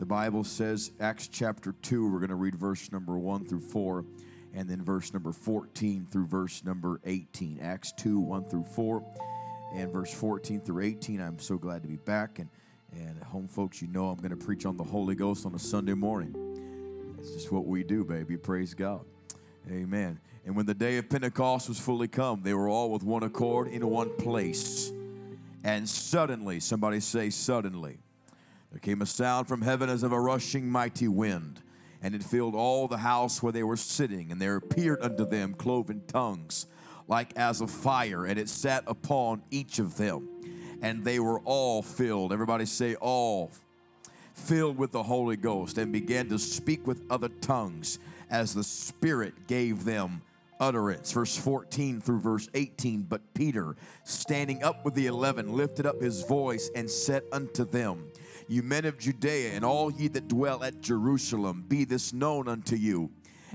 The Bible says, Acts chapter 2, we're going to read verse number 1 through 4, and then verse number 14 through verse number 18. Acts 2, 1 through 4, and verse 14 through 18. I'm so glad to be back. And, and home folks, you know I'm going to preach on the Holy Ghost on a Sunday morning. It's just what we do, baby. Praise God. Amen. And when the day of Pentecost was fully come, they were all with one accord in one place. And suddenly, somebody say, suddenly, there came a sound from heaven as of a rushing mighty wind, and it filled all the house where they were sitting. And there appeared unto them cloven tongues, like as of fire, and it sat upon each of them. And they were all filled. Everybody say, all filled with the Holy Ghost, and began to speak with other tongues as the Spirit gave them utterance. Verse 14 through verse 18. But Peter, standing up with the eleven, lifted up his voice and said unto them, You men of Judea, and all ye that dwell at Jerusalem, be this known unto you,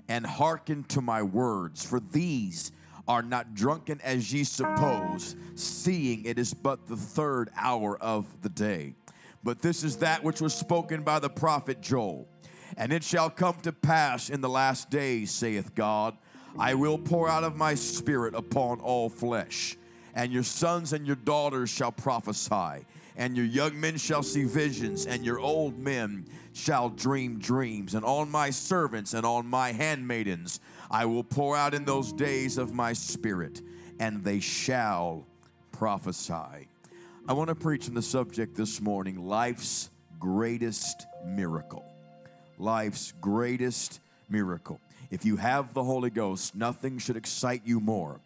and hearken to my words, for these are not drunken as ye suppose, seeing it is but the third hour of the day. But this is that which was spoken by the prophet Joel. And it shall come to pass in the last days, saith God, I will pour out of my spirit upon all flesh, and your sons and your daughters shall prophesy, and your young men shall see visions, and your old men shall dream dreams. And on my servants and on my handmaidens I will pour out in those days of my spirit, and they shall prophesy. I want to preach on the subject this morning life's greatest miracle. Life's greatest miracle. If you have the Holy Ghost, nothing should excite you more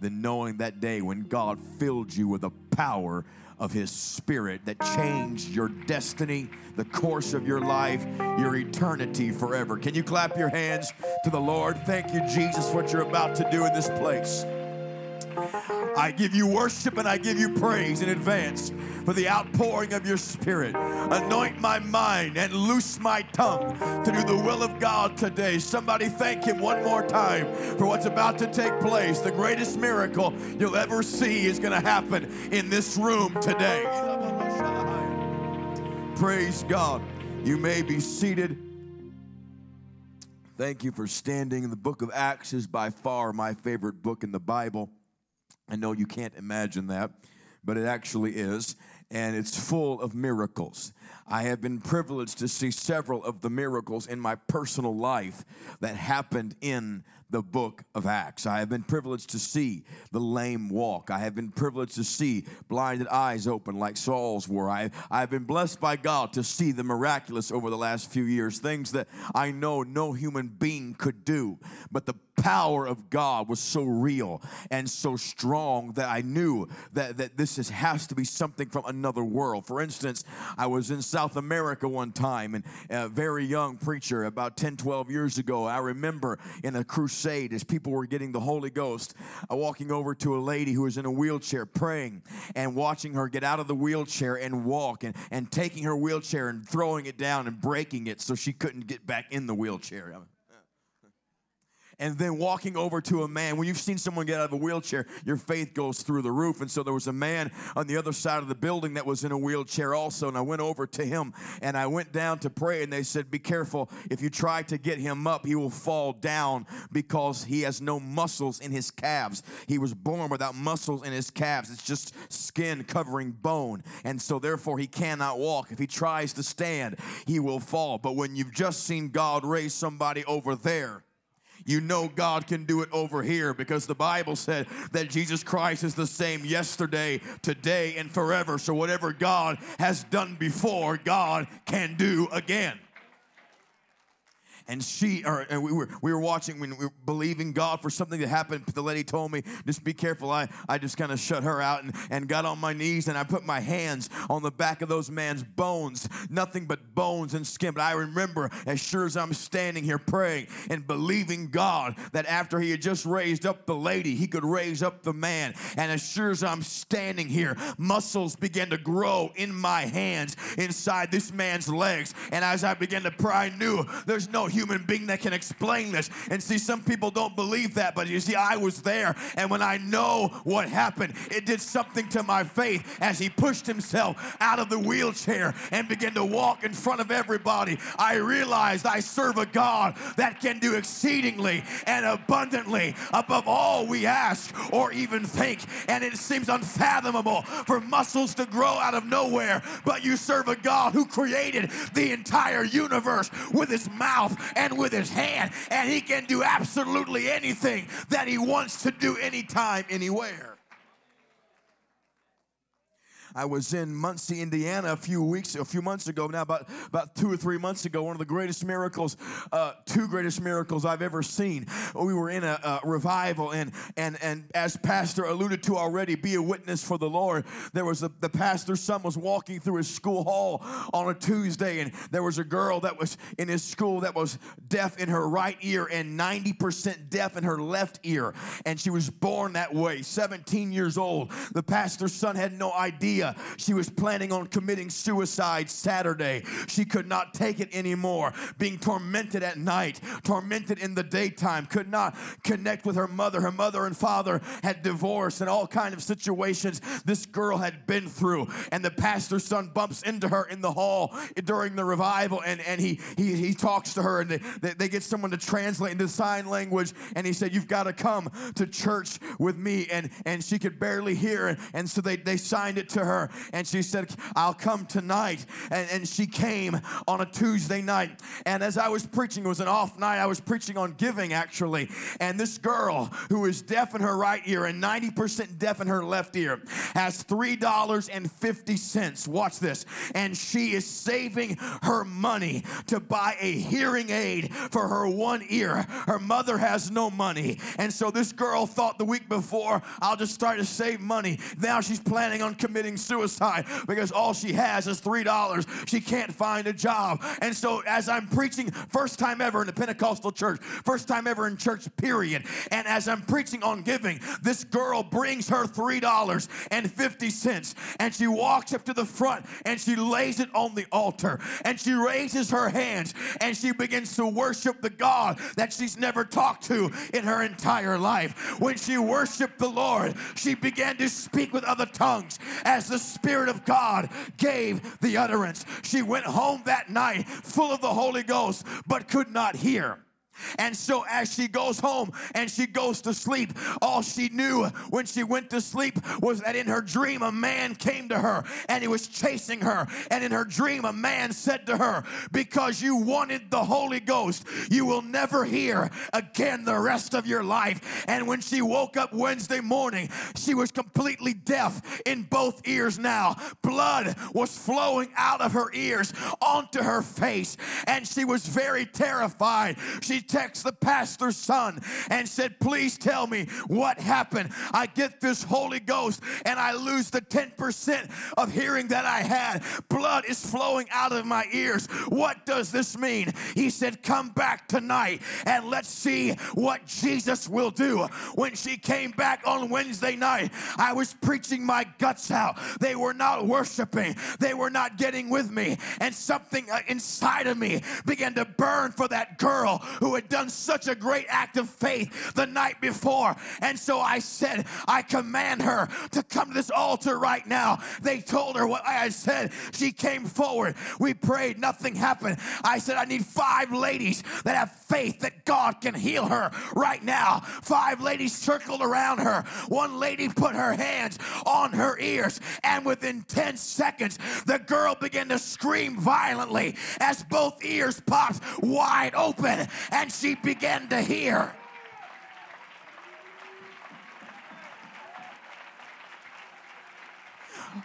than knowing that day when God filled you with the power of His Spirit that changed your destiny, the course of your life, your eternity forever. Can you clap your hands to the Lord? Thank you, Jesus, for what you're about to do in this place. I give you worship and I give you praise in advance for the outpouring of your spirit. Anoint my mind and loose my tongue to do the will of God today. Somebody thank him one more time for what's about to take place. The greatest miracle you'll ever see is going to happen in this room today. Praise God. You may be seated. Thank you for standing. The book of Acts is by far my favorite book in the Bible. I know you can't imagine that, but it actually is. And it's full of miracles. I have been privileged to see several of the miracles in my personal life that happened in the book of Acts. I have been privileged to see the lame walk. I have been privileged to see blinded eyes open like Saul's were. I, I have been blessed by God to see the miraculous over the last few years, things that I know no human being could do. But the power of God was so real and so strong that I knew that, that this is, has to be something from another world. For instance, I was in South America one time and a very young preacher about 10, 12 years ago. I remember in a crusade as people were getting the Holy Ghost, uh, walking over to a lady who was in a wheelchair praying and watching her get out of the wheelchair and walk and, and taking her wheelchair and throwing it down and breaking it so she couldn't get back in the wheelchair and then walking over to a man. When you've seen someone get out of a wheelchair, your faith goes through the roof. And so there was a man on the other side of the building that was in a wheelchair also. And I went over to him and I went down to pray. And they said, Be careful. If you try to get him up, he will fall down because he has no muscles in his calves. He was born without muscles in his calves, it's just skin covering bone. And so therefore, he cannot walk. If he tries to stand, he will fall. But when you've just seen God raise somebody over there, you know God can do it over here because the Bible said that Jesus Christ is the same yesterday, today, and forever. So whatever God has done before, God can do again and she or and we were we were watching when we were believing God for something to happen. The lady told me, just be careful. I, I just kind of shut her out and, and got on my knees and I put my hands on the back of those man's bones, nothing but bones and skin. But I remember as sure as I'm standing here praying and believing God that after he had just raised up the lady, he could raise up the man. And as sure as I'm standing here, muscles began to grow in my hands inside this man's legs. And as I began to pray, I knew there's no human being that can explain this. And see, some people don't believe that, but you see, I was there. And when I know what happened, it did something to my faith as he pushed himself out of the wheelchair and began to walk in front of everybody. I realized I serve a God that can do exceedingly and abundantly above all we ask or even think. And it seems unfathomable for muscles to grow out of nowhere, but you serve a God who created the entire universe with his mouth and with his hand, and he can do absolutely anything that he wants to do anytime, anywhere. I was in Muncie, Indiana a few weeks, a few months ago now, about, about two or three months ago. One of the greatest miracles, uh, two greatest miracles I've ever seen. We were in a, a, revival, and, and, and as Pastor alluded to already, be a witness for the Lord. There was a, the pastor's son was walking through his school hall on a Tuesday, and there was a girl that was in his school that was deaf in her right ear and 90% deaf in her left ear. And she was born that way, 17 years old. The pastor's son had no idea she was planning on committing suicide Saturday. She could not take it anymore, being tormented at night, tormented in the daytime, could not connect with her mother. Her mother and father had divorced and all kind of situations this girl had been through. And the pastor's son bumps into her in the hall during the revival and, and he, he, he talks to her and they, they get someone to translate into sign language and he said, you've got to come to church with me. And, and she could barely hear. And, and so they, they signed it to her her and she said, I'll come tonight. And, and she came on a Tuesday night. And as I was preaching, it was an off night, I was preaching on giving actually. And this girl who is deaf in her right ear and 90% deaf in her left ear has $3.50. Watch this. And she is saving her money to buy a hearing aid for her one ear. Her mother has no money. And so this girl thought the week before, I'll just start to save money. Now she's planning on committing suicide because all she has is $3. She can't find a job. And so, as I'm preaching, first time ever in the Pentecostal church, first time ever in church, period. And as I'm preaching on giving, this girl brings her $3.50 and she walks up to the front and she lays it on the altar and she raises her hands and she begins to worship the God that she's never talked to in her entire life. When she worshiped the Lord, she began to speak with other tongues as the Spirit of God gave the utterance. She went home that night full of the Holy Ghost, but could not hear. And so, as she goes home and she goes to sleep, all she knew when she went to sleep was that in her dream, a man came to her and he was chasing her. And in her dream, a man said to her, Because you wanted the Holy Ghost, you will never hear again the rest of your life. And when she woke up Wednesday morning, she was completely deaf in both ears now. Blood was flowing out of her ears onto her face, and she was very terrified. She text the pastor's son and said, Please tell me what happened. I get this Holy Ghost and I lose the 10% of hearing that I had. Blood is flowing out of my ears. What does this mean? He said, Come back tonight and let's see what Jesus will do. When she came back on Wednesday night, I was preaching my guts out. They were not worshiping, they were not getting with me. And something uh, inside of me began to burn for that girl who had done such a great act of faith the night before. And so I said, I command her to come to this altar right now. They told her what I said. She came forward. We prayed, nothing happened. I said, I need five ladies that have faith that God can heal her right now. Five ladies circled around her. One lady put her hands on her ears, and within 10 seconds, the girl began to scream violently as both ears popped wide open. And and she began to hear.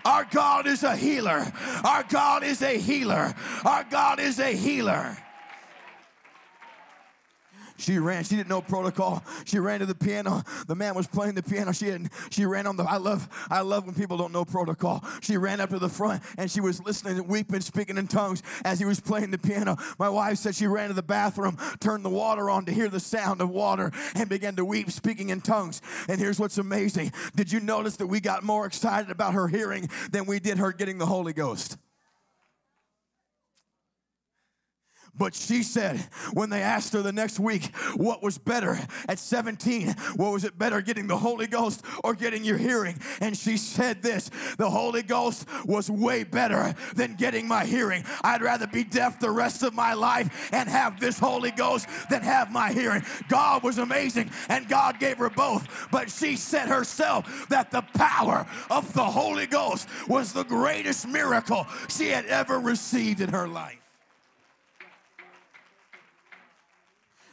Our God is a healer. Our God is a healer. Our God is a healer. She ran. She didn't know protocol. She ran to the piano. The man was playing the piano. She had, she ran on the. I love I love when people don't know protocol. She ran up to the front and she was listening weeping, speaking in tongues as he was playing the piano. My wife said she ran to the bathroom, turned the water on to hear the sound of water, and began to weep, speaking in tongues. And here's what's amazing. Did you notice that we got more excited about her hearing than we did her getting the Holy Ghost? But she said, when they asked her the next week, what was better at 17? What was it better, getting the Holy Ghost or getting your hearing? And she said this the Holy Ghost was way better than getting my hearing. I'd rather be deaf the rest of my life and have this Holy Ghost than have my hearing. God was amazing and God gave her both. But she said herself that the power of the Holy Ghost was the greatest miracle she had ever received in her life.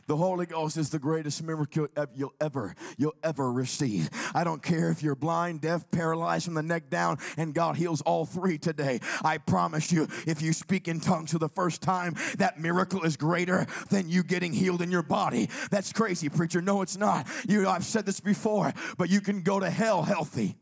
The Holy Ghost is the greatest miracle you'll ever, you'll ever receive. I don't care if you're blind, deaf, paralyzed from the neck down, and God heals all three today. I promise you, if you speak in tongues for the first time, that miracle is greater than you getting healed in your body. That's crazy, preacher. No, it's not. You I've said this before, but you can go to hell healthy.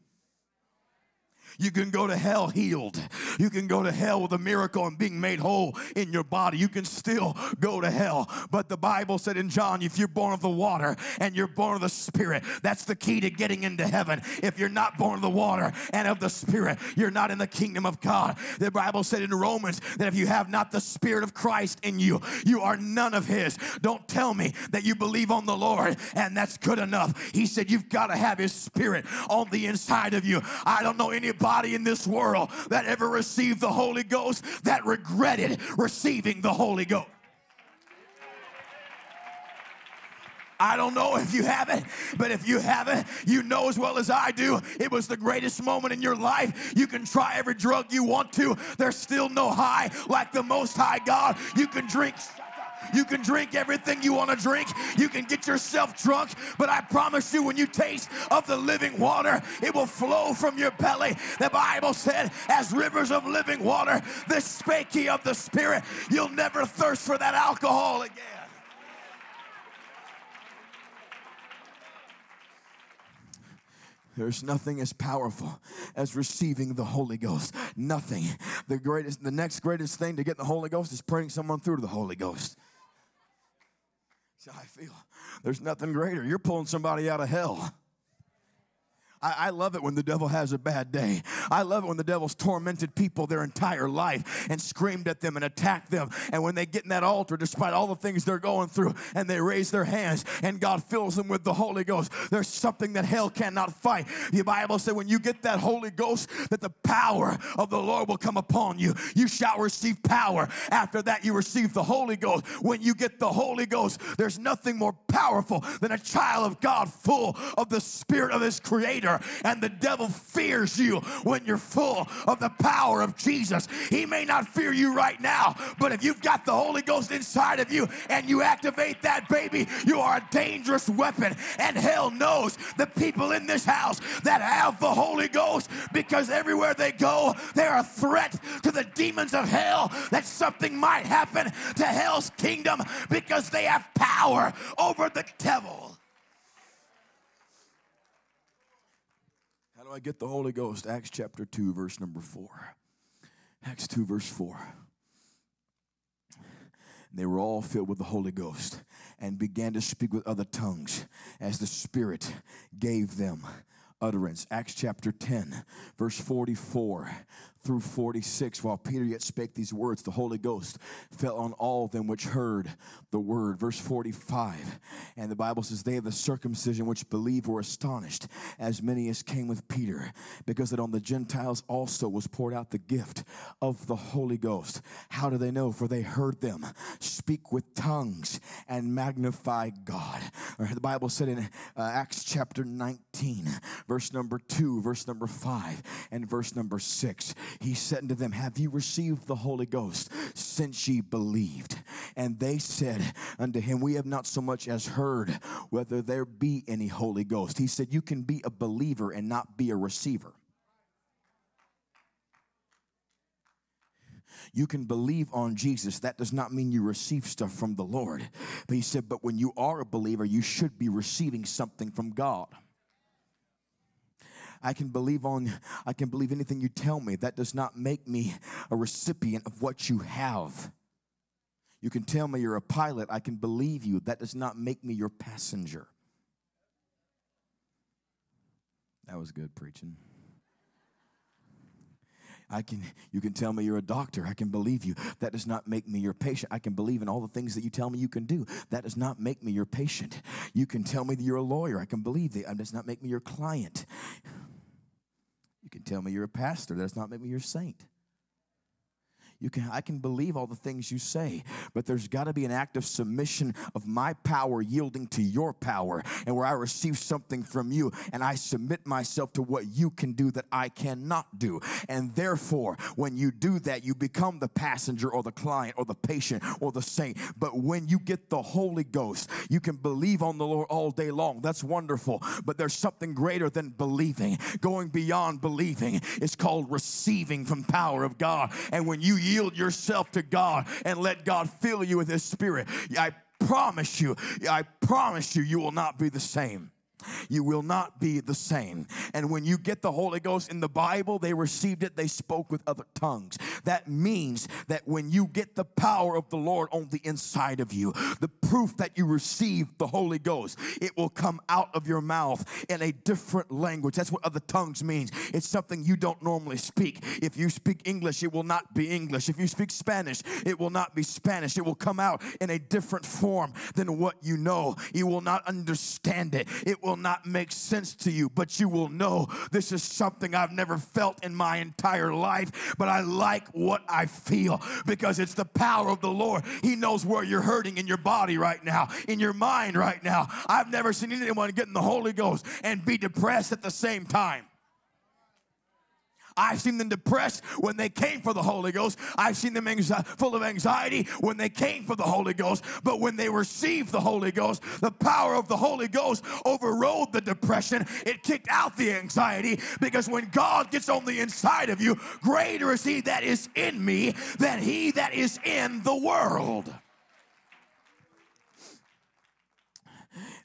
You can go to hell healed. You can go to hell with a miracle and being made whole in your body. You can still go to hell. But the Bible said in John, if you're born of the water and you're born of the Spirit, that's the key to getting into heaven. If you're not born of the water and of the Spirit, you're not in the kingdom of God. The Bible said in Romans that if you have not the Spirit of Christ in you, you are none of His. Don't tell me that you believe on the Lord and that's good enough. He said you've got to have His Spirit on the inside of you. I don't know anybody in this world that ever received the Holy Ghost that regretted receiving the Holy Ghost. I don't know if you have it, but if you haven't, you know as well as I do, it was the greatest moment in your life. You can try every drug you want to, there's still no high like the Most High God. You can drink you can drink everything you want to drink. You can get yourself drunk. But I promise you, when you taste of the living water, it will flow from your belly. The Bible said, as rivers of living water, the spake of the Spirit. You'll never thirst for that alcohol again. There's nothing as powerful as receiving the Holy Ghost. Nothing. The greatest, the next greatest thing to get the Holy Ghost is praying someone through to the Holy Ghost. I feel. There's nothing greater. You're pulling somebody out of hell. I, I, love it when the devil has a bad day. I love it when the devil's tormented people their entire life and screamed at them and attacked them. And when they get in that altar, despite all the things they're going through, and they raise their hands and God fills them with the Holy Ghost, there's something that hell cannot fight. The Bible said when you get that Holy Ghost, that the power of the Lord will come upon you. You shall receive power. After that, you receive the Holy Ghost. When you get the Holy Ghost, there's nothing more powerful than a child of God full of the Spirit of His Creator and the devil fears you when you're full of the power of Jesus. He may not fear you right now, but if you've got the Holy Ghost inside of you and you activate that baby, you are a dangerous weapon. And hell knows the people in this house that have the Holy Ghost because everywhere they go, they're a threat to the demons of hell that something might happen to hell's kingdom because they have power over the devil. Do I get the Holy Ghost? Acts chapter 2, verse number 4. Acts 2, verse 4. They were all filled with the Holy Ghost and began to speak with other tongues as the Spirit gave them utterance. Acts chapter 10, verse 44 through 46. While Peter yet spake these words, the Holy Ghost fell on all them which heard the word. Verse 45. And the Bible says, They of the circumcision which believed were astonished, as many as came with Peter, because that on the Gentiles also was poured out the gift of the Holy Ghost. How do they know? For they heard them speak with tongues and magnify God. The Bible said in uh, Acts chapter 19, verse number 2, verse number 5, and verse number 6 he said unto them, Have you received the Holy Ghost since ye believed? And they said unto him, We have not so much as heard whether there be any Holy Ghost. He said, You can be a believer and not be a receiver. You can believe on Jesus. That does not mean you receive stuff from the Lord. But he said, But when you are a believer, you should be receiving something from God. I can believe on I can believe anything you tell me. That does not make me a recipient of what you have. You can tell me you're a pilot. I can believe you. That does not make me your passenger. That was good preaching. I can you can tell me you're a doctor. I can believe you. That does not make me your patient. I can believe in all the things that you tell me you can do. That does not make me your patient. You can tell me that you're a lawyer. I can believe that. That does not make me your client. You can tell me you're a pastor. That does not make me your saint. You can, I can believe all the things you say, but there's got to be an act of submission of my power yielding to your power, and where I receive something from you and I submit myself to what you can do that I cannot do. And therefore, when you do that, you become the passenger or the client or the patient or the saint. But when you get the Holy Ghost, you can believe on the Lord all day long. That's wonderful. But there's something greater than believing, going beyond believing. It's called receiving from power of God. And when you yield yourself to God and let God fill you with His Spirit, I promise you, I promise you, you will not be the same you will not be the same. And when you get the Holy Ghost in the Bible, they received it, they spoke with other tongues. That means that when you get the power of the Lord on the inside of you, the proof that you received the Holy Ghost, it will come out of your mouth in a different language. That's what other tongues means. It's something you don't normally speak. If you speak English, it will not be English. If you speak Spanish, it will not be Spanish. It will come out in a different form than what you know. You will not understand it. It will not make sense to you, but you will know this is something I've never felt in my entire life, but I like what I feel because it's the power of the Lord. He knows where you're hurting in your body right now, in your mind right now. I've never seen anyone get in the Holy Ghost and be depressed at the same time. I've seen them depressed when they came for the Holy Ghost. I've seen them anxi- full of anxiety when they came for the Holy Ghost. But when they received the Holy Ghost, the power of the Holy Ghost overrode the depression. It kicked out the anxiety because when God gets on the inside of you, greater is He that is in me than He that is in the world.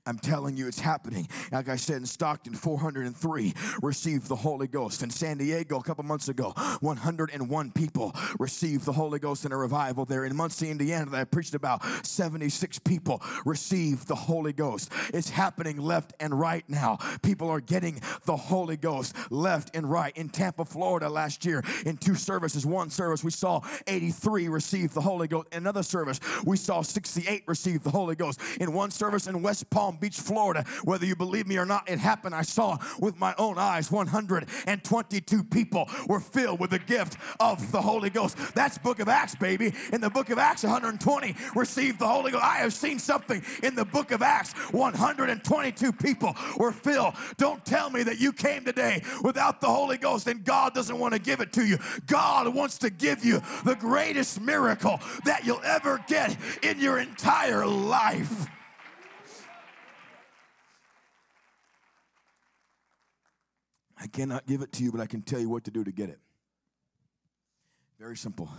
I'm telling you, it's happening. Like I said, in Stockton, 403 received the Holy Ghost. In San Diego, a couple months ago, 101 people received the Holy Ghost in a revival there. In Muncie, Indiana, that I preached about, 76 people received the Holy Ghost. It's happening left and right now. People are getting the Holy Ghost left and right. In Tampa, Florida, last year, in two services, one service, we saw 83 receive the Holy Ghost. In another service, we saw 68 receive the Holy Ghost. In one service in West Palm, Palm Beach, Florida. Whether you believe me or not, it happened. I saw with my own eyes 122 people were filled with the gift of the Holy Ghost. That's book of Acts, baby. In the book of Acts, 120 received the Holy Ghost. I have seen something in the book of Acts. 122 people were filled. Don't tell me that you came today without the Holy Ghost and God doesn't want to give it to you. God wants to give you the greatest miracle that you'll ever get in your entire life. I cannot give it to you, but I can tell you what to do to get it. Very simple.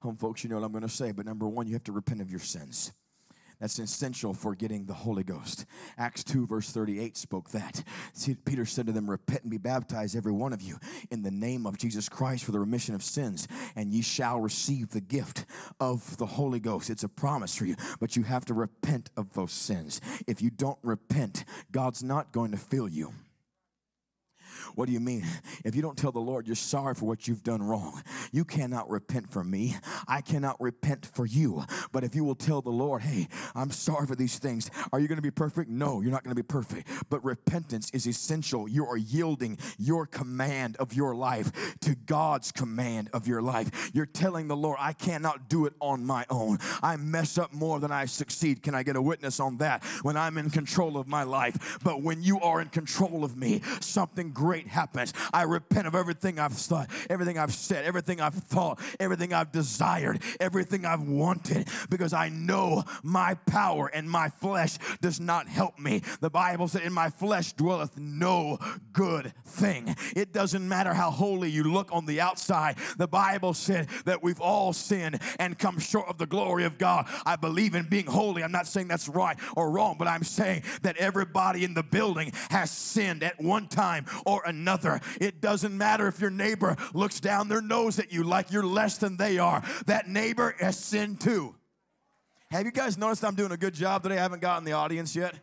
Home folks, you know what I'm going to say, but number one, you have to repent of your sins. That's essential for getting the Holy Ghost. Acts 2, verse 38 spoke that. See, Peter said to them, Repent and be baptized, every one of you, in the name of Jesus Christ for the remission of sins, and ye shall receive the gift of the Holy Ghost. It's a promise for you, but you have to repent of those sins. If you don't repent, God's not going to fill you. What do you mean? If you don't tell the Lord you're sorry for what you've done wrong, you cannot repent for me. I cannot repent for you. But if you will tell the Lord, hey, I'm sorry for these things, are you going to be perfect? No, you're not going to be perfect. But repentance is essential. You are yielding your command of your life to God's command of your life. You're telling the Lord, I cannot do it on my own. I mess up more than I succeed. Can I get a witness on that? When I'm in control of my life. But when you are in control of me, something great happens. I repent of everything I've thought, everything I've said, everything I've thought, everything I've desired, everything I've wanted, because I know my power and my flesh does not help me. The Bible said, In my flesh dwelleth no good thing. It doesn't matter how holy you look on the outside. The Bible said that we've all sinned and come short of the glory of God. I believe in being holy. I'm not saying that's right or wrong, but I'm saying that everybody in the building has sinned at one time or another. It doesn't matter if your neighbor looks down their nose at you like you're less than they are. That neighbor has sinned too. Have you guys noticed I'm doing a good job today? I haven't gotten the audience yet.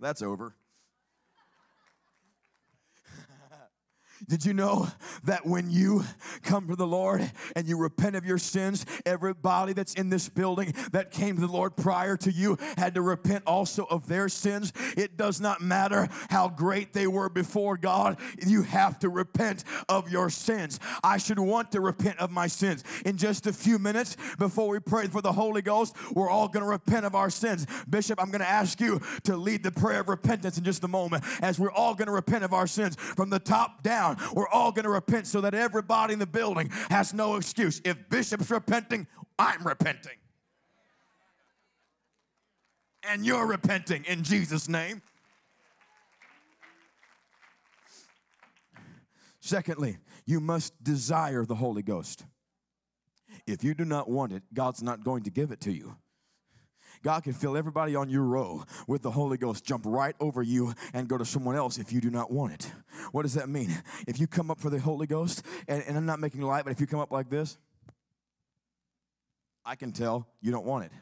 That's over. Did you know that when you come to the Lord and you repent of your sins, everybody that's in this building that came to the Lord prior to you had to repent also of their sins? It does not matter how great they were before God, you have to repent of your sins. I should want to repent of my sins. In just a few minutes before we pray for the Holy Ghost, we're all going to repent of our sins. Bishop, I'm going to ask you to lead the prayer of repentance in just a moment as we're all going to repent of our sins from the top down. We're all going to repent so that everybody in the building has no excuse. If Bishop's repenting, I'm repenting. And you're repenting in Jesus' name. Secondly, you must desire the Holy Ghost. If you do not want it, God's not going to give it to you. God can fill everybody on your row with the Holy Ghost, jump right over you and go to someone else if you do not want it. What does that mean? If you come up for the Holy Ghost, and, and I'm not making light, but if you come up like this, I can tell you don't want it.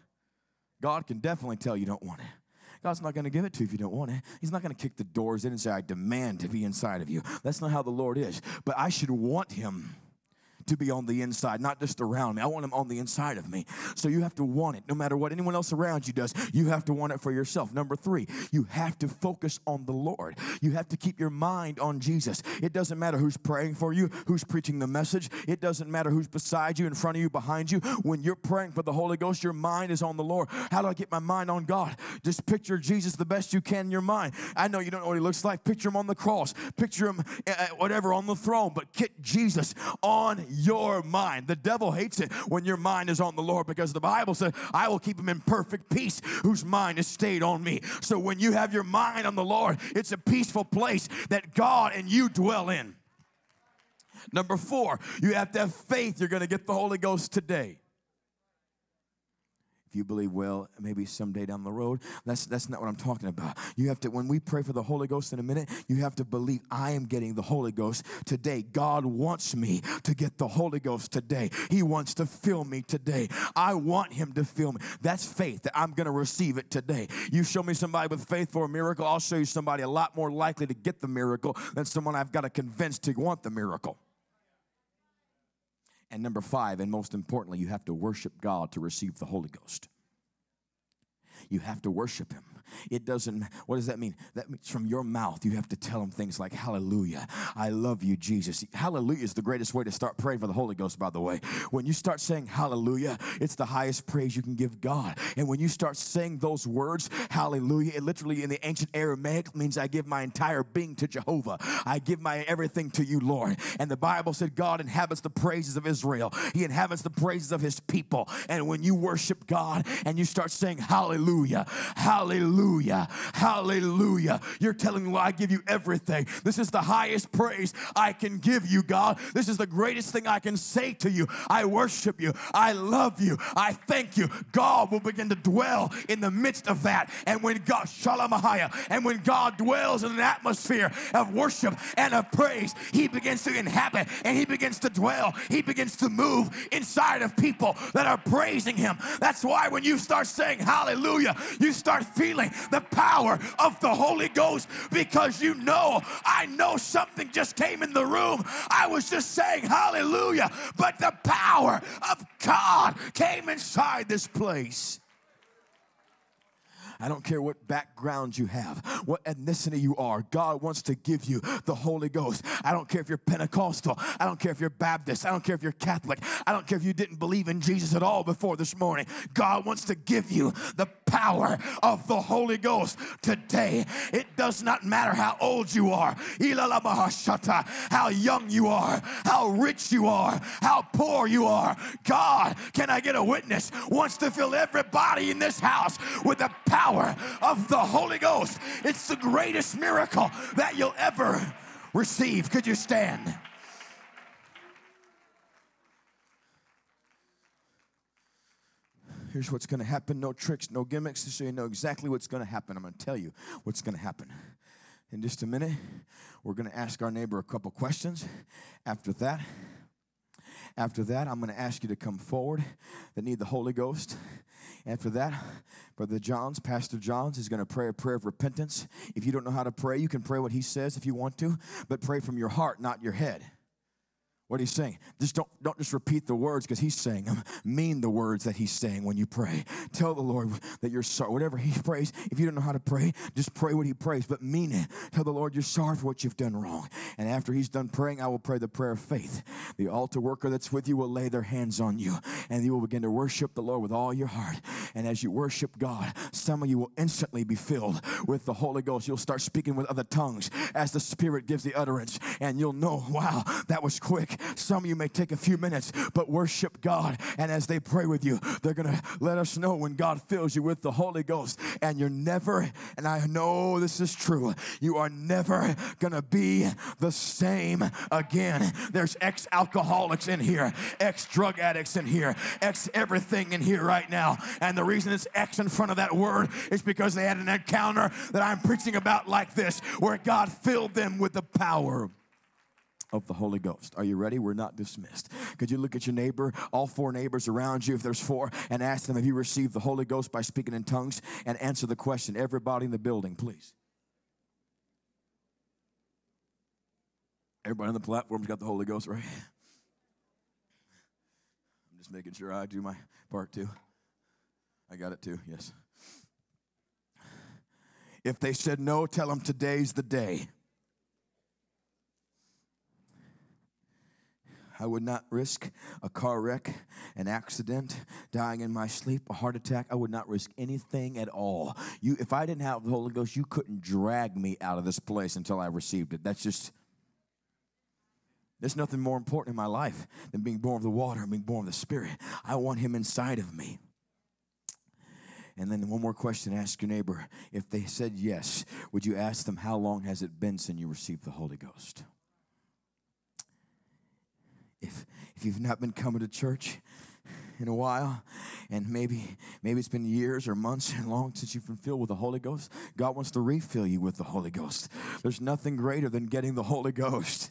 God can definitely tell you don't want it. God's not going to give it to you if you don't want it. He's not going to kick the doors in and say, I demand to be inside of you. That's not how the Lord is. But I should want Him to be on the inside, not just around me. I want him on the inside of me. So you have to want it. No matter what anyone else around you does, you have to want it for yourself. Number three, you have to focus on the Lord. You have to keep your mind on Jesus. It doesn't matter who's praying for you, who's preaching the message. It doesn't matter who's beside you, in front of you, behind you. When you're praying for the Holy Ghost, your mind is on the Lord. How do I get my mind on God? Just picture Jesus the best you can in your mind. I know you don't know what he looks like. Picture him on the cross. Picture him, uh, whatever, on the throne. But get Jesus on your mind. The devil hates it when your mind is on the Lord because the Bible says, I will keep him in perfect peace whose mind is stayed on me. So when you have your mind on the Lord, it's a peaceful place that God and you dwell in. Number four, you have to have faith you're going to get the Holy Ghost today you believe, well, maybe someday down the road. That's, that's not what I'm talking about. You have to, when we pray for the Holy Ghost in a minute, you have to believe I am getting the Holy Ghost today. God wants me to get the Holy Ghost today. He wants to fill me today. I want Him to fill me. That's faith that I'm going to receive it today. You show me somebody with faith for a miracle, I'll show you somebody a lot more likely to get the miracle than someone I've got to convince to want the miracle. And number five, and most importantly, you have to worship God to receive the Holy Ghost. You have to worship Him. It doesn't, what does that mean? That means from your mouth, you have to tell him things like, Hallelujah, I love you, Jesus. Hallelujah is the greatest way to start praying for the Holy Ghost, by the way. When you start saying Hallelujah, it's the highest praise you can give God. And when you start saying those words, Hallelujah, it literally in the ancient Aramaic means I give my entire being to Jehovah. I give my everything to you, Lord. And the Bible said God inhabits the praises of Israel, He inhabits the praises of His people. And when you worship God and you start saying Hallelujah, Hallelujah, Hallelujah. Hallelujah. You're telling me I give you everything. This is the highest praise I can give you, God. This is the greatest thing I can say to you. I worship you. I love you. I thank you. God will begin to dwell in the midst of that. And when God, Shalamahaya, and when God dwells in an atmosphere of worship and of praise, He begins to inhabit and He begins to dwell. He begins to move inside of people that are praising Him. That's why when you start saying hallelujah, you start feeling the power of the Holy Ghost because you know, I know something just came in the room. I was just saying hallelujah, but the power of God came inside this place. I don't care what background you have, what ethnicity you are. God wants to give you the Holy Ghost. I don't care if you're Pentecostal. I don't care if you're Baptist. I don't care if you're Catholic. I don't care if you didn't believe in Jesus at all before this morning. God wants to give you the power of the Holy Ghost today. It does not matter how old you are, how young you are, how rich you are, how poor you are. God, can I get a witness? Wants to fill everybody in this house with the power power of the Holy Ghost. It's the greatest miracle that you'll ever receive. Could you stand? Here's what's going to happen no tricks, no gimmicks, so you know exactly what's going to happen. I'm going to tell you what's going to happen. In just a minute, we're going to ask our neighbor a couple questions. After that, after that, I'm going to ask you to come forward that need the Holy Ghost After that, Brother Johns, Pastor Johns, is going to pray a prayer of repentance. If you don't know how to pray, you can pray what he says if you want to, but pray from your heart, not your head. What he's saying. Just don't, don't just repeat the words because he's saying them. Mean the words that he's saying when you pray. Tell the Lord that you're sorry. Whatever he prays, if you don't know how to pray, just pray what he prays, but mean it. Tell the Lord you're sorry for what you've done wrong. And after he's done praying, I will pray the prayer of faith. The altar worker that's with you will lay their hands on you, and you will begin to worship the Lord with all your heart. And as you worship God, some of you will instantly be filled with the Holy Ghost. You'll start speaking with other tongues as the Spirit gives the utterance, and you'll know, wow, that was quick. Some of you may take a few minutes, but worship God. And as they pray with you, they're going to let us know when God fills you with the Holy Ghost. And you're never, and I know this is true, you are never going to be the same again. There's ex alcoholics in here, ex drug addicts in here, ex everything in here right now. And the reason it's X in front of that word is because they had an encounter that I'm preaching about like this, where God filled them with the power of the Holy Ghost. Are you ready? We're not dismissed. Could you look at your neighbor, all four neighbors around you, if there's four, and ask them, Have you received the Holy Ghost by speaking in tongues? And answer the question. Everybody in the building, please. Everybody on the platform's got the Holy Ghost, right? I'm just making sure I do my part too. I got it too, yes. If they said no, tell them today's the day. I would not risk a car wreck, an accident, dying in my sleep, a heart attack. I would not risk anything at all. You, if I didn't have the Holy Ghost, you couldn't drag me out of this place until I received it. That's just. There's nothing more important in my life than being born of the water and being born of the Spirit. I want Him inside of me. And then one more question ask your neighbor. If they said yes, would you ask them, How long has it been since you received the Holy Ghost? If if you've not been coming to church in a while and maybe maybe it's been years or months and long since you've been filled with the holy ghost god wants to refill you with the holy ghost. There's nothing greater than getting the holy ghost.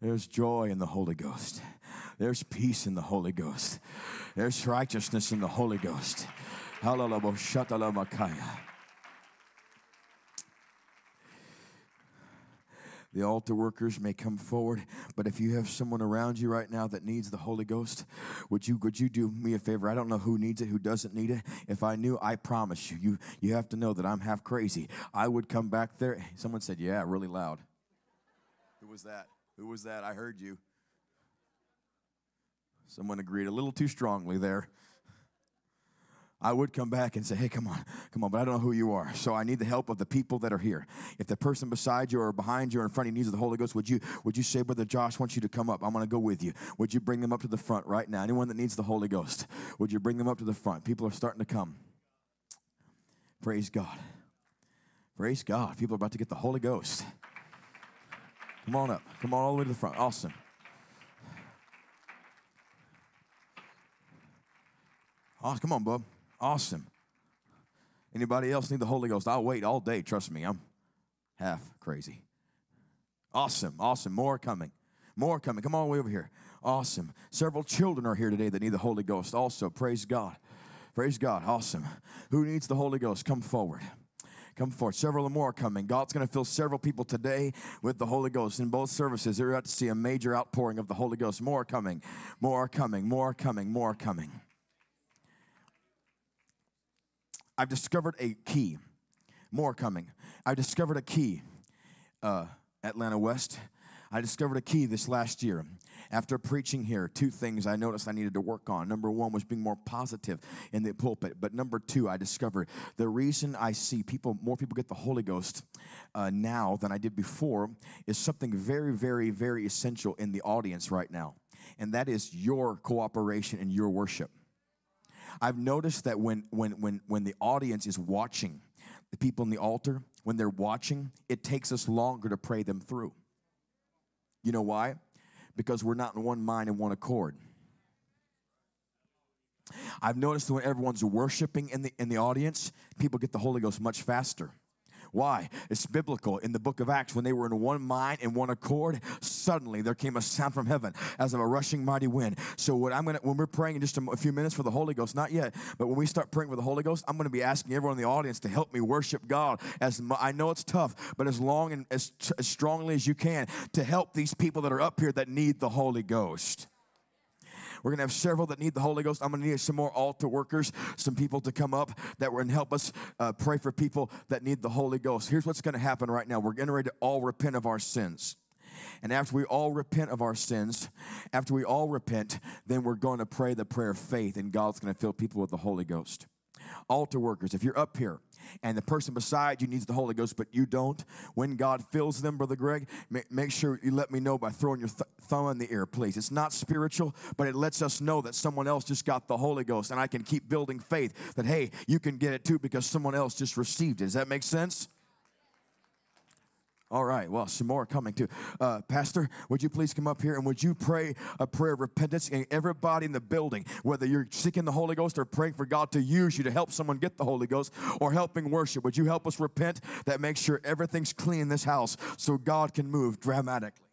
There's joy in the holy ghost. There's peace in the holy ghost. There's righteousness in the holy ghost The altar workers may come forward, but if you have someone around you right now that needs the Holy Ghost, would you would you do me a favor? I don't know who needs it, who doesn't need it. If I knew, I promise you, you you have to know that I'm half crazy. I would come back there. Someone said, "Yeah, really loud." Who was that? Who was that? I heard you. Someone agreed a little too strongly there. I would come back and say, hey, come on, come on, but I don't know who you are. So I need the help of the people that are here. If the person beside you or behind you or in front of you needs the Holy Ghost, would you, would you say, Brother Josh wants you to come up? I'm going to go with you. Would you bring them up to the front right now? Anyone that needs the Holy Ghost, would you bring them up to the front? People are starting to come. Praise God. Praise God. People are about to get the Holy Ghost. Come on up. Come on all the way to the front. Awesome. Oh, come on, bub. Awesome. Anybody else need the Holy Ghost? I'll wait all day. Trust me, I'm half crazy. Awesome, awesome. More coming. More coming. Come all the way over here. Awesome. Several children are here today that need the Holy Ghost also. Praise God. Praise God. Awesome. Who needs the Holy Ghost? Come forward. Come forward. Several more coming. God's going to fill several people today with the Holy Ghost. In both services, you're about to see a major outpouring of the Holy Ghost. More coming. More coming. More coming. More coming. I've discovered a key. More coming. I discovered a key. Uh, Atlanta West. I discovered a key this last year. After preaching here, two things I noticed I needed to work on. Number one was being more positive in the pulpit. But number two, I discovered the reason I see people, more people get the Holy Ghost uh, now than I did before, is something very, very, very essential in the audience right now. And that is your cooperation and your worship. I've noticed that when when when when the audience is watching, the people in the altar, when they're watching, it takes us longer to pray them through. You know why? Because we're not in one mind and one accord. I've noticed that when everyone's worshiping in the in the audience, people get the Holy Ghost much faster. Why? It's biblical. In the book of Acts, when they were in one mind and one accord, suddenly there came a sound from heaven as of a rushing mighty wind. So what I'm gonna when we're praying in just a, few minutes for the Holy Ghost, not yet, but when we start praying for the Holy Ghost, I'm gonna be asking everyone in the audience to help me worship God. As mu- I know it's tough, but as long and as, as strongly as you can to help these people that are up here that need the Holy Ghost. We're going to have several that need the Holy Ghost. I'm going to need some more altar workers, some people to come up that will help us uh, pray for people that need the Holy Ghost. Here's what's going to happen right now. We're getting ready to all repent of our sins. And after we all repent of our sins, after we all repent, then we're going to pray the prayer of faith, and God's going to fill people with the Holy Ghost. Altar workers, if you're up here and the person beside you needs the Holy Ghost, but you don't, when God fills them, Brother Greg, make, sure you let me know by throwing your th- thumb in the air, please. It's not spiritual, but it lets us know that someone else just got the Holy Ghost, and I can keep building faith that, hey, you can get it too because someone else just received it. Does that make sense? All right, well, some more coming too. Uh, Pastor, would you please come up here and would you pray a prayer of repentance? And everybody in the building, whether you're seeking the Holy Ghost or praying for God to use you to help someone get the Holy Ghost or helping worship, would you help us repent? That makes sure everything's clean in this house so God can move dramatically.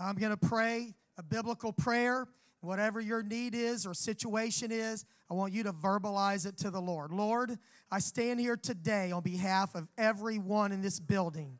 I'm going to pray a biblical prayer. Whatever your need is or situation is, I want you to verbalize it to the Lord. Lord, I stand here today on behalf of everyone in this building.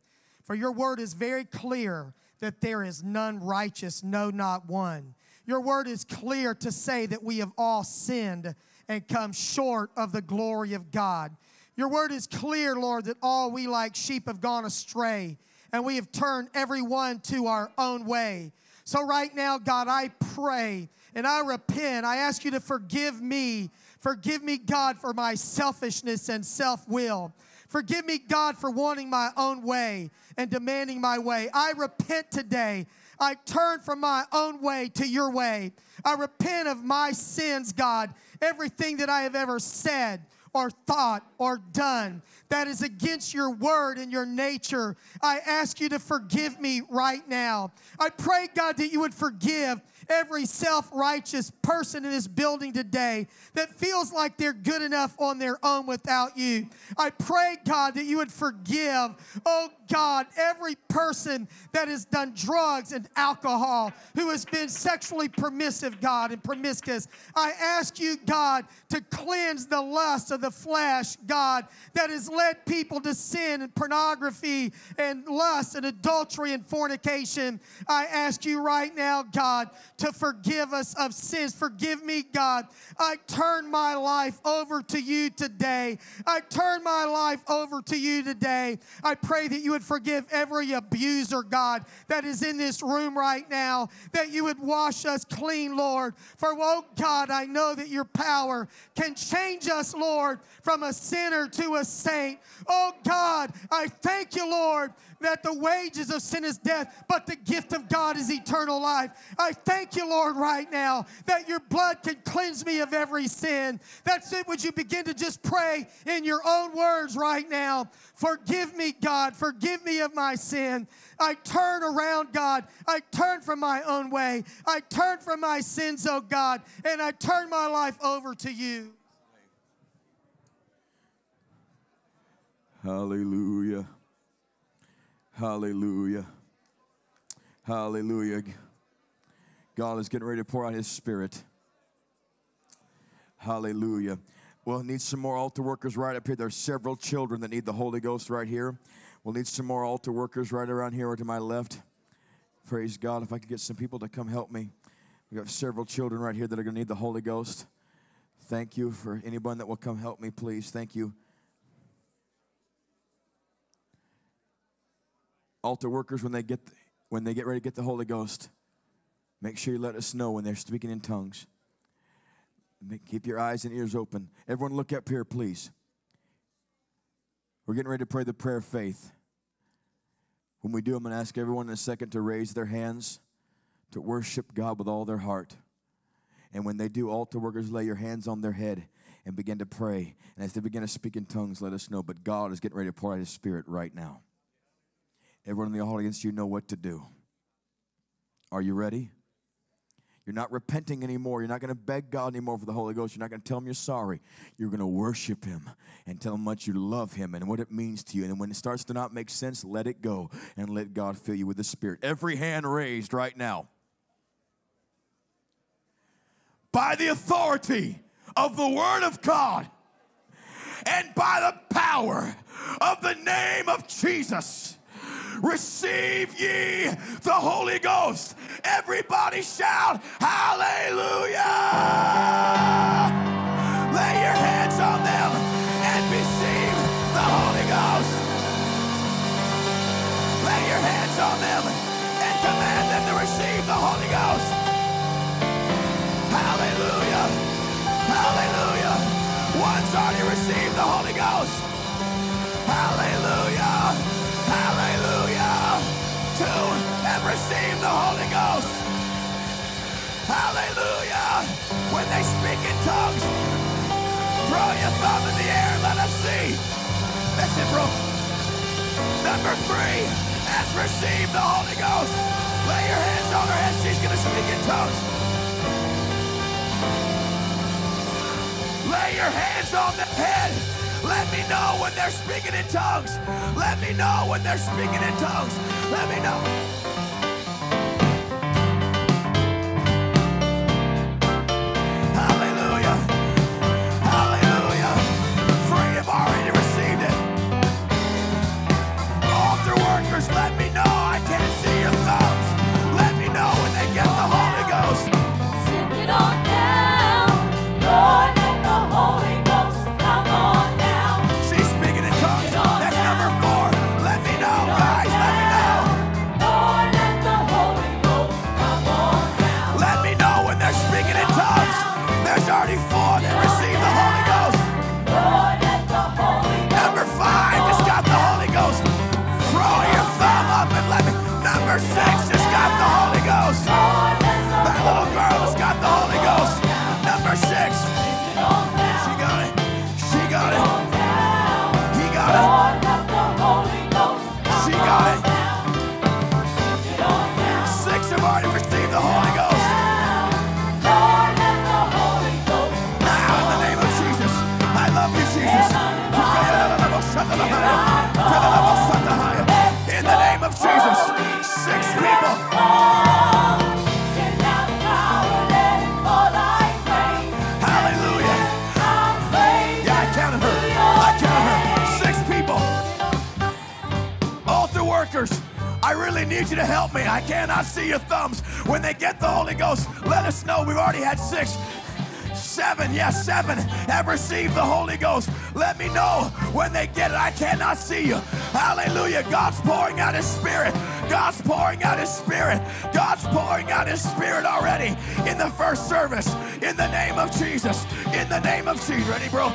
For your word is very clear that there is none righteous, no, not one. Your word is clear to say that we have all sinned and come short of the glory of God. Your word is clear, Lord, that all we like sheep have gone astray and we have turned everyone to our own way. So, right now, God, I pray and I repent. I ask you to forgive me. Forgive me, God, for my selfishness and self will. Forgive me, God, for wanting my own way and demanding my way. I repent today. I turn from my own way to your way. I repent of my sins, God, everything that I have ever said or thought or done that is against your word and your nature. I ask you to forgive me right now. I pray, God, that you would forgive every self righteous person in this building today that feels like they're good enough on their own without you. I pray, God, that you would forgive, oh God, every person that has done drugs and alcohol, who has been sexually permissive, God, and promiscuous. I ask you, God, to cleanse the lust of the flesh, God, that has led people to sin and pornography and lust and adultery and fornication. I ask you right now, God, to forgive us of sins. Forgive me, God. I turn my life over to you today. I turn my life over to you today. I pray that you would forgive every abuser, God, that is in this room right now, that you would wash us clean, Lord. For, oh God, I know that your power can change us, Lord, from a sinner to a saint. Oh God, I thank you, Lord, that the wages of sin is death, but the gift of God is eternal life. I thank you, Lord, right now that your blood can cleanse me of every sin. That's it. Would you begin to just pray in your own words right now? Forgive me, God. Forgive me of my sin. I turn around, God. I turn from my own way. I turn from my sins, oh God, and I turn my life over to you. Hallelujah. Hallelujah. Hallelujah. God is getting ready to pour out his spirit. Hallelujah. We'll need some more altar workers right up here. There's several children that need the Holy Ghost right here. We'll need some more altar workers right around here or to my left. Praise God. If I could get some people to come help me. We've got several children right here that are going to need the Holy Ghost. Thank you for anyone that will come help me, please. Thank you. Altar workers when they get when they get ready to get the Holy Ghost, make sure you let us know when they're speaking in tongues. Keep your eyes and ears open. Everyone, look up here, please. We're getting ready to pray the prayer of faith. When we do, I'm going to ask everyone in a second to raise their hands to worship God with all their heart. And when they do, altar workers lay your hands on their head and begin to pray. And as they begin to speak in tongues, let us know. But God is getting ready to pour out His Spirit right now. Everyone in the audience, you know what to do. Are you ready? You're not repenting anymore. You're not going to beg God anymore for the Holy Ghost. You're not going to tell him you're sorry. You're going to worship him and tell him how much you love him and what it means to you. And when it starts to not make sense, let it go and let God fill you with the Spirit. Every hand raised right now. By the authority of the Word of God and by the power of the name of Jesus receive ye the Holy Ghost. Everybody shout, Hallelujah! Lay your hands on them and receive the Holy Ghost. Lay your hands on them and command them to receive the Holy Ghost. Hallelujah! Hallelujah! One's already received the Holy Ghost. Hallelujah! Have received the Holy Ghost. Hallelujah! When they speak in tongues, throw your thumb in the air and let us see. That's it, bro. Number three has received the Holy Ghost. Lay your hands on her head. She's going to speak in tongues. Lay your hands on the head. Let me know when they're speaking in tongues. Let me know when they're speaking in tongues. Let me know. Need you to help me. I cannot see your thumbs. When they get the Holy Ghost, let us know. We've already had six. Seven, yes, seven have received the Holy Ghost. Let me know when they get it. I cannot see you. Hallelujah. God's pouring out His Spirit. God's pouring out His Spirit. God's pouring out His Spirit already in the first service. In the name of Jesus. In the name of Jesus. Ready, bro?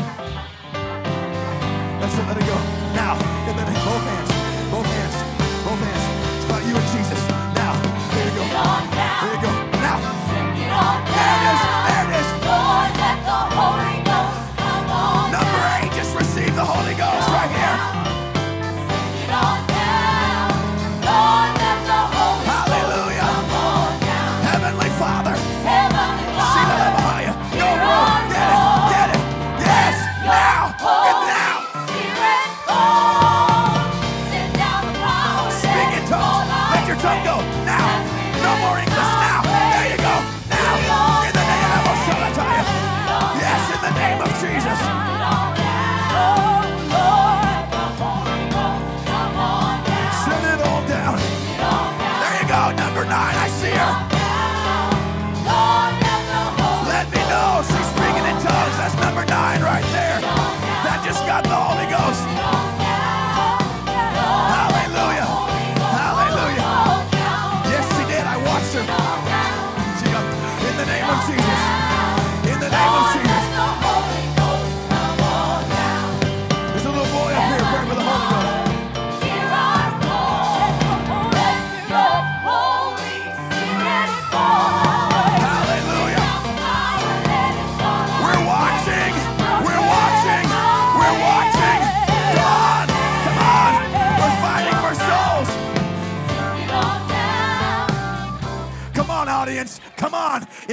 That's it. Let it go. Now, in the name, both hands, Jesus.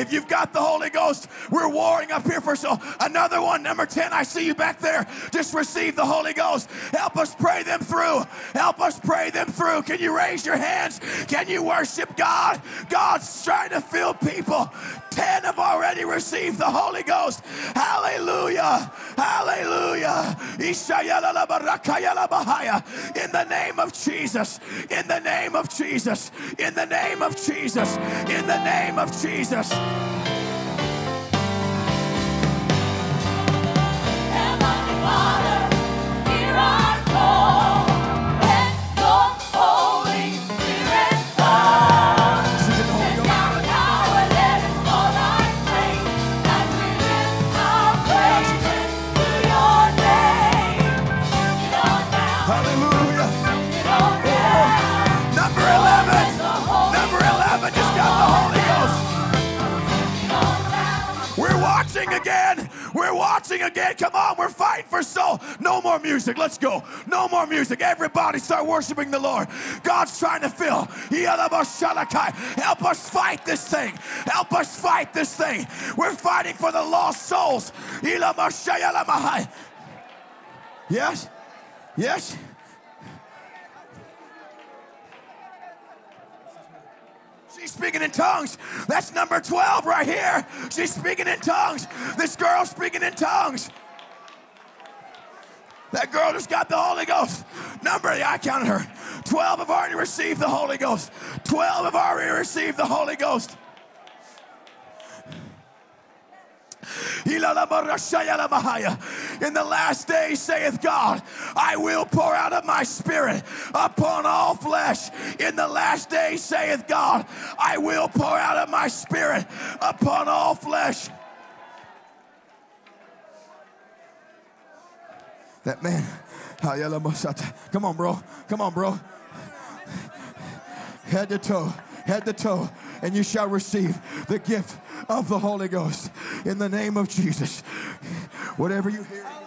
If you've got the Holy Ghost, we're warring up here for so. Another one, number 10, I see you back there. Just receive the Holy Ghost. Help us pray them through. Help us pray them through. Can you raise your hands? Can you worship God? God's trying to fill people. Ten have already received the Holy Ghost. Hallelujah. Hallelujah. In the name of Jesus. In the name of Jesus. In the name of Jesus. In the name of Jesus. Heavenly Father, hear our call. We're watching again. Come on, we're fighting for soul. No more music. Let's go. No more music. Everybody start worshiping the Lord. God's trying to fill. Help us fight this thing. Help us fight this thing. We're fighting for the lost souls. Yes? Yes? She's speaking in tongues. That's number 12 right here. She's speaking in tongues. This girl's speaking in tongues. That girl just got the Holy Ghost. Number, I counted her. 12 have already received the Holy Ghost. 12 have already received the Holy Ghost. In the last days, saith God, I will pour out of my spirit upon all flesh. In the last days, saith God, I will pour out of my spirit upon all flesh. That man, come on, bro. Come on, bro. Head to toe, head to toe, and you shall receive the gift of the Holy Ghost in the name of Jesus. Whatever you hear.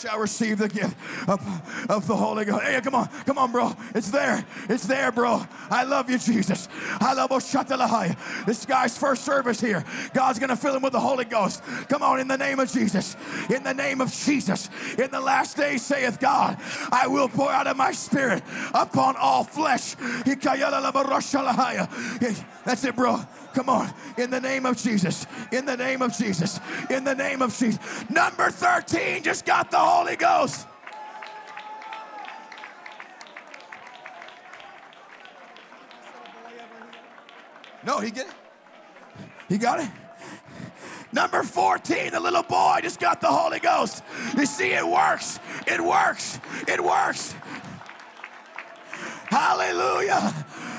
Shall receive the gift of, of the Holy Ghost. Hey, come on, come on, bro. It's there. It's there, bro. I love you, Jesus. I love Oshatalahaya. This guy's first service here. God's gonna fill him with the Holy Ghost. Come on, in the name of Jesus. In the name of Jesus. In the last days, saith God, I will pour out of my spirit upon all flesh. That's it, bro. Come on. In the name of Jesus. In the name of Jesus. In the name of Jesus. Number 13 just got the Holy Ghost. No, he get it. He got it. Number 14, the little boy just got the Holy Ghost. You see, it works. It works. It works. Hallelujah.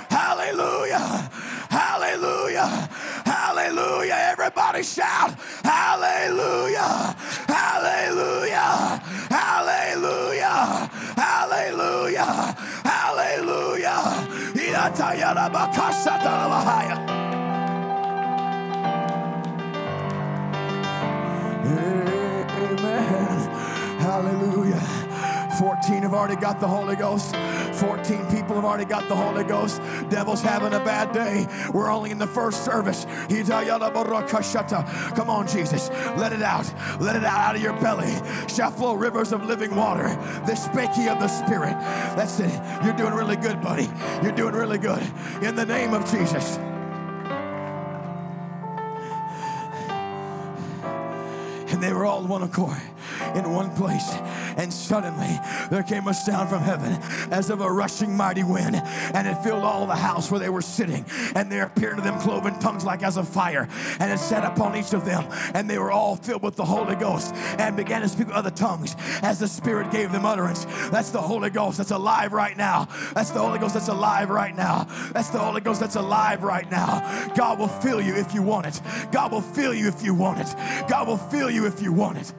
Hallelujah. Hallelujah. Hallelujah. Everybody shout. Hallelujah. Hallelujah. Hallelujah. Hallelujah. Hallelujah. Amen. Hallelujah. 14 have already got the Holy Ghost. 14 people have already got the Holy Ghost. Devil's having a bad day. We're only in the first service. Come on, Jesus. Let it out. Let it out out of your belly. Shall flow rivers of living water. The spake of the Spirit. That's it. You're doing really good, buddy. You're doing really good. In the name of Jesus. and they were all one accord in one place. And suddenly there came a sound from heaven as of a rushing mighty wind, and it filled all the house where they were sitting. And there appeared to them cloven tongues like as of fire, and it sat upon each of them, and they were all filled with the Holy Ghost and began to speak with other tongues as the Spirit gave them utterance. That's the Holy Ghost that's alive right now. That's the Holy Ghost that's alive right now. That's the Holy Ghost that's alive right now. God will fill you if you want it. God will fill you if you want it. God will fill you if you want it.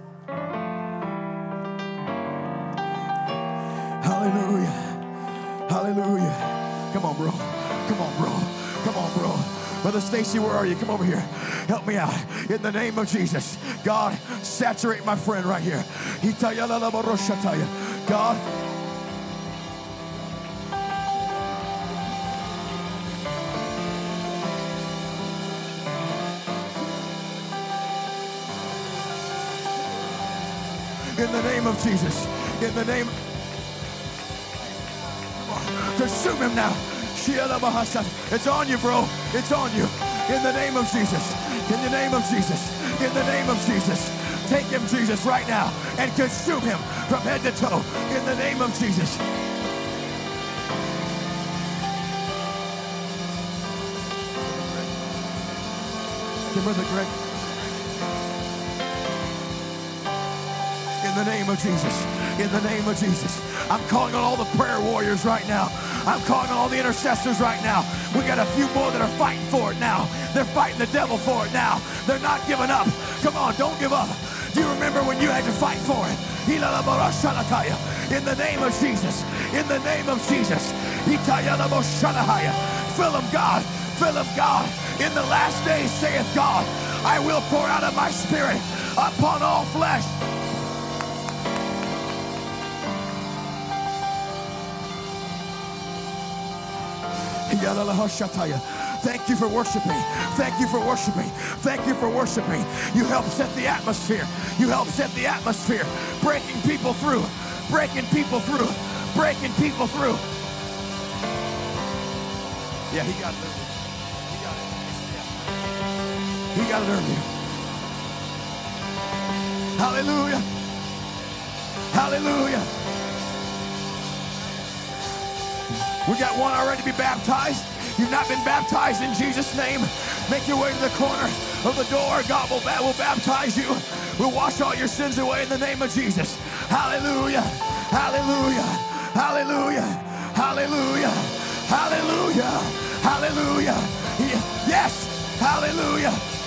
Hallelujah. Hallelujah. Come on, bro. Come on, bro. Come on, bro. Brother Stacy, where are you? Come over here. Help me out. In the name of Jesus. God, saturate my friend right here. God. In the name of Jesus. In the name Consume him now. It's on you, bro. It's on you. In the name of Jesus. In the name of Jesus. In the name of Jesus. Take him, Jesus, right now and consume him from head to toe. In the name of Jesus. Give Brother Greg. The name of Jesus. In the name of Jesus. I'm calling on all the prayer warriors right now. I'm calling on all the intercessors right now. We got a few more that are fighting for it now. They're fighting the devil for it now. They're not giving up. Come on, don't give up. Do you remember when you had to fight for it? In the name of Jesus. In the name of Jesus. Fill them, God. Fill them, God. In the last days, saith God, I will pour out of my spirit upon all flesh. Thank you for worshiping. Thank you for worshiping. Thank you for worshiping. You help set the atmosphere. You help set the atmosphere. Breaking people through. Breaking people through. Breaking people through. Yeah, he got it earlier. He got it. He got it earlier. Hallelujah. Hallelujah. We got one already to be baptized. You've not been baptized in Jesus' name. Make your way to the corner of the door. God will, will baptize you. We'll wash all your sins away in the name of Jesus. Hallelujah. Hallelujah. Hallelujah. Hallelujah. Hallelujah. Hallelujah. Yes. Hallelujah.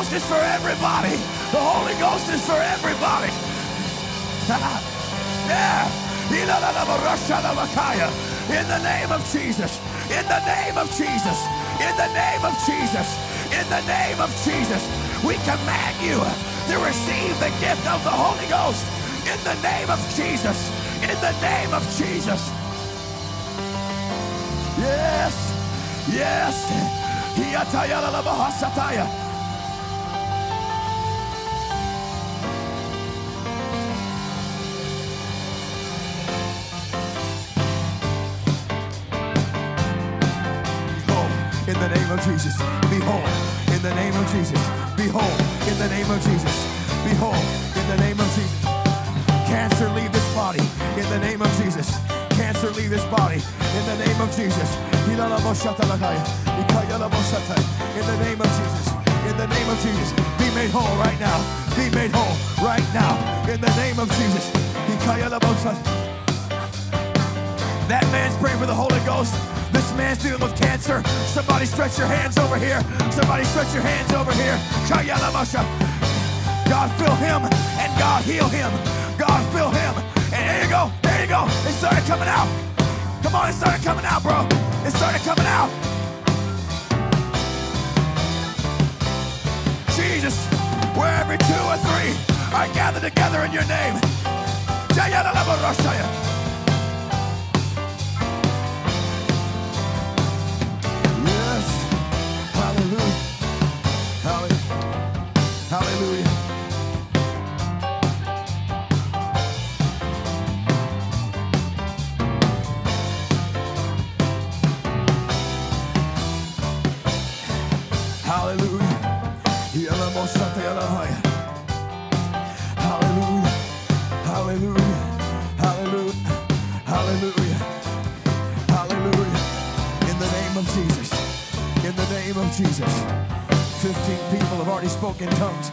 Ghost is for everybody. The Holy Ghost is for everybody. yeah. In the name of Jesus. In the name of Jesus. In the name of Jesus. In the name of Jesus. We command you to receive the gift of the Holy Ghost. In the name of Jesus. In the name of Jesus. Yes. Yes. Body in the name of Jesus. In the name of Jesus. In the name of Jesus. Be made whole right now. Be made whole right now. In the name of Jesus. That man's praying for the Holy Ghost. This man's dealing with cancer. Somebody stretch your hands over here. Somebody stretch your hands over here. God fill him and God heal him. God fill him. And there you go. There you go. It started coming out. Come on, it started coming out, bro. It started coming out. Jesus, where every two or three are gathered together in your name. Name of Jesus. 15 people have already spoken tongues.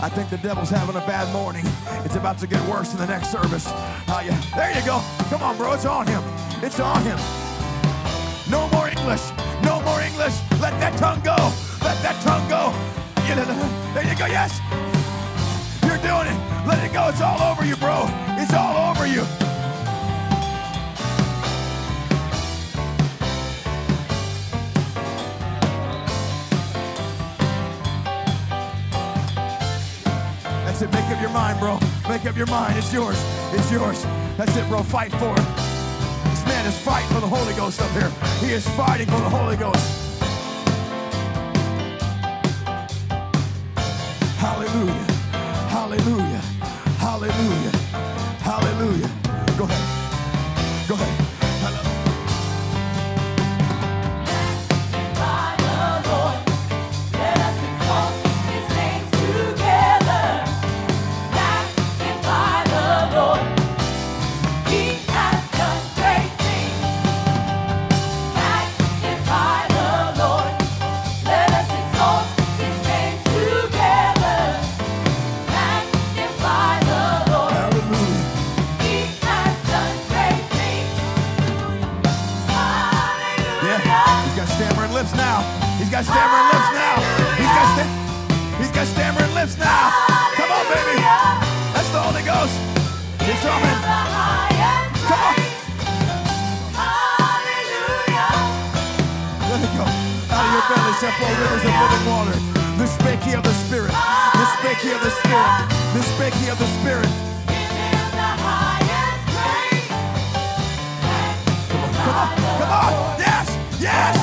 I think the devil's having a bad morning. It's about to get worse in the next service. How you? There you go. Come on, bro. It's on him. It's on him. No more English. No more English. Let that tongue go. Let that tongue go. There you go. Yes. You're doing it. Let it go. It's all over you, bro. It's all over you. Up your mind, bro. Make up your mind. It's yours. It's yours. That's it, bro. Fight for it. This man is fighting for the Holy Ghost up here. He is fighting for the Holy Ghost. Hallelujah. Hallelujah. Hallelujah. Hallelujah. Belly shall flow rivers of living water. The spake of the Spirit. The spake of the Spirit. The spake of the Spirit. Come on, come on. Yes, yes,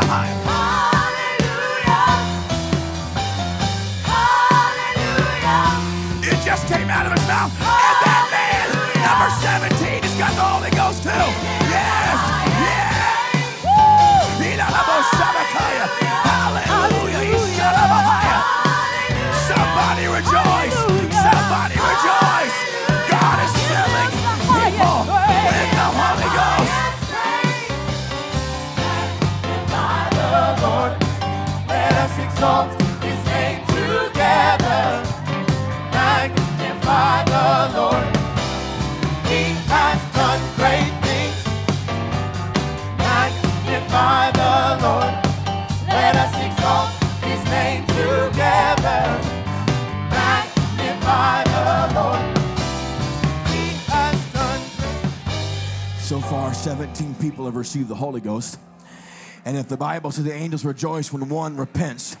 Yadaboshanahai. Hallelujah. Hallelujah. It just came out of his mouth. And that man, number 17, has got the Holy Ghost too. Yes. Yes. Woo. Yadaboshanakaya. Hallelujah. Somebody rejoice. Together. Magnify the Lord. He has done great things. Magnify the Lord. Let us exalt His name together. Magnify the Lord. He has done So far, 17 people have received the Holy Ghost. And if the Bible says the angels rejoice when one repents,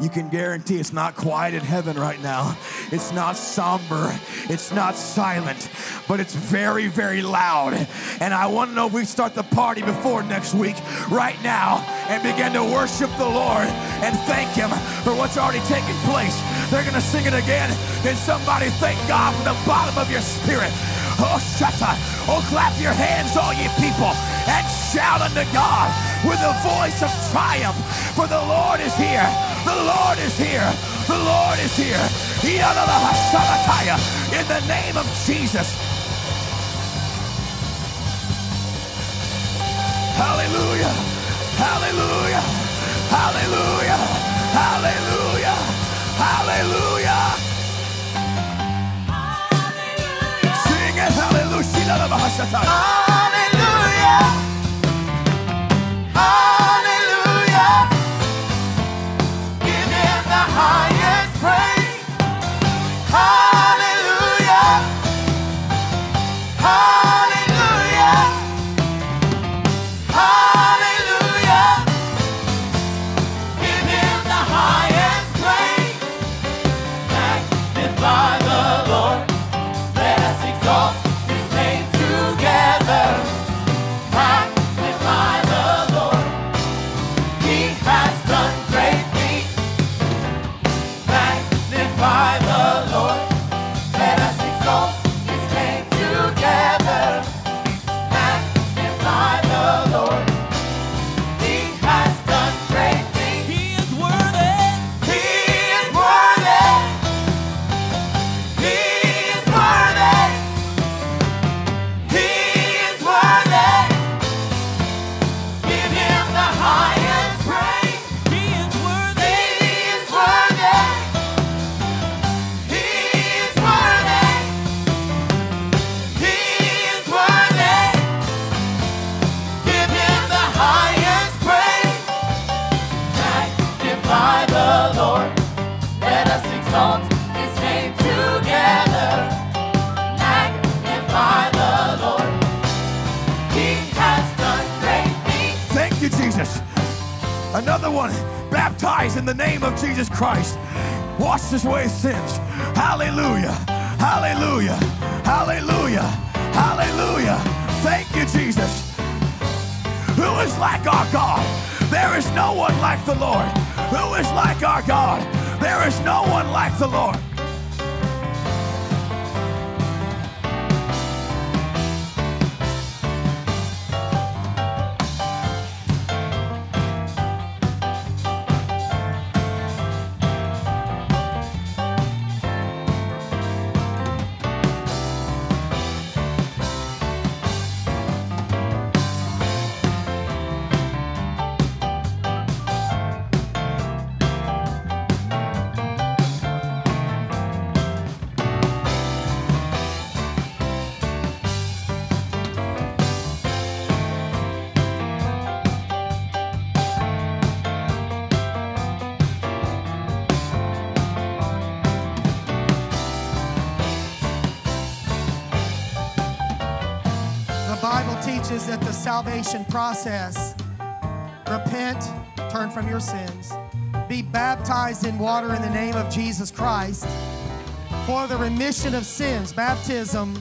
you can guarantee it's not quiet in heaven right now. It's not somber. It's not silent, but it's very, very loud. And I want to know if we start the party before next week, right now, and begin to worship the Lord and thank Him for what's already taken place. They're going to sing it again. Can somebody thank God from the bottom of your spirit? Oh, shatta. Oh, clap your hands, all ye people, and shout unto God with a voice of triumph. For the Lord is here. The Lord is here. The Lord is here. In the name of Jesus. Hallelujah. Hallelujah. Hallelujah. Hallelujah. Hallelujah. Sing it. Hallelujah. Hallelujah. Hallelujah. In the name of Jesus Christ. Wash this away sins. Hallelujah. Hallelujah. Hallelujah. Hallelujah. Thank you, Jesus. Who is like our God? There is no one like the Lord. Who is like our God? There is no one like the Lord. Salvation process repent, turn from your sins, be baptized in water in the name of Jesus Christ for the remission of sins. Baptism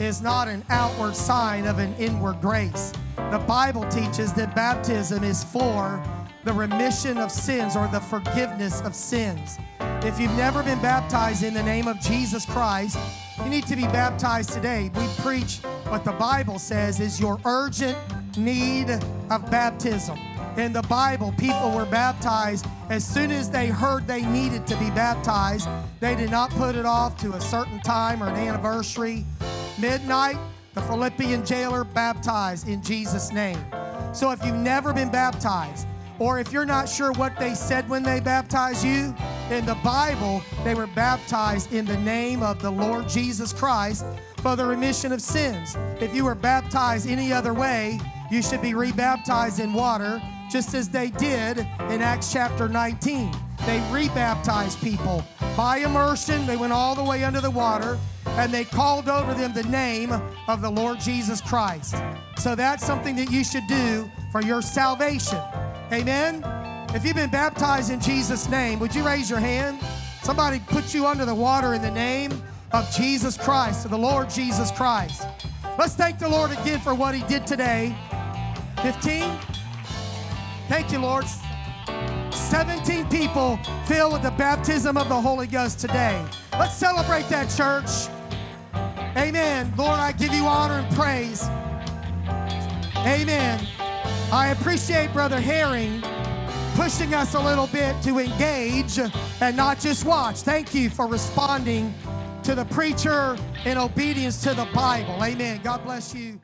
is not an outward sign of an inward grace. The Bible teaches that baptism is for the remission of sins or the forgiveness of sins. If you've never been baptized in the name of Jesus Christ, you need to be baptized today. We preach what the Bible says is your urgent need of baptism. In the Bible, people were baptized as soon as they heard they needed to be baptized. They did not put it off to a certain time or an anniversary. Midnight, the Philippian jailer baptized in Jesus' name. So if you've never been baptized, or if you're not sure what they said when they baptized you, in the Bible, they were baptized in the name of the Lord Jesus Christ for the remission of sins. If you were baptized any other way, you should be rebaptized in water, just as they did in Acts chapter 19. They rebaptized people by immersion. They went all the way under the water and they called over them the name of the Lord Jesus Christ. So that's something that you should do for your salvation. Amen. If you've been baptized in Jesus' name, would you raise your hand? Somebody put you under the water in the name of Jesus Christ, of the Lord Jesus Christ. Let's thank the Lord again for what He did today. 15. Thank you, Lord. 17 people filled with the baptism of the Holy Ghost today. Let's celebrate that, church. Amen. Lord, I give you honor and praise. Amen. I appreciate Brother Herring pushing us a little bit to engage and not just watch. Thank you for responding to the preacher in obedience to the Bible. Amen. God bless you.